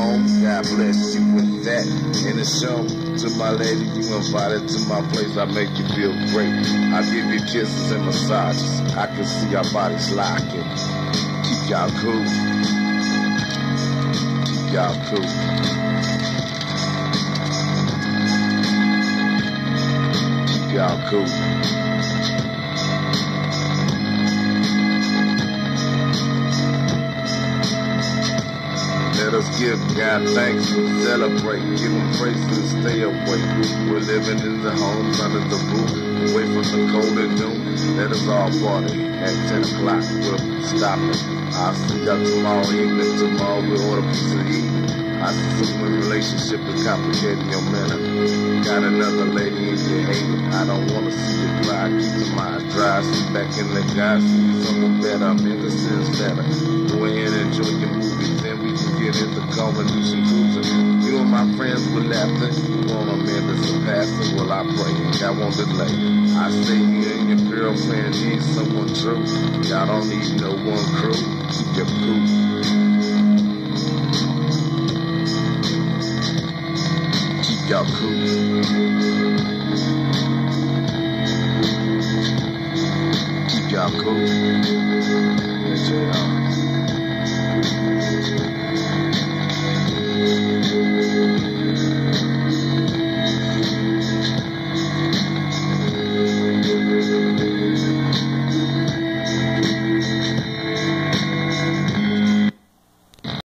home. God bless you with that. In the show, to my lady, you invited to my place. I make you feel great. I give you kisses and massages. I can see our bodies locking. Keep y'all cool. Keep y'all cool. Keep y'all cool. Let us give God thanks, celebrate, give Him praise and stay awake. We're living in the homes under the roof, away from the cold and doom. Let us all party at 10 o'clock. We'll stop it. I'll see y'all tomorrow evening. Tomorrow we'll order pizza to eat. I see some relationship is complicating your manner. Got another lady and you hate. I don't wanna see you cry. Keep your mind dry. Sit back in the guys. See someone better. I'm in the sense better. Car and cruising. You and my friends will laughter. You want a man that's pastor? Well, I pray. God won't delay. I say you and your girlfriend need someone true. Y'all don't need no one crew. Keep your cool. Keep y'all cool. Keep y'all cool.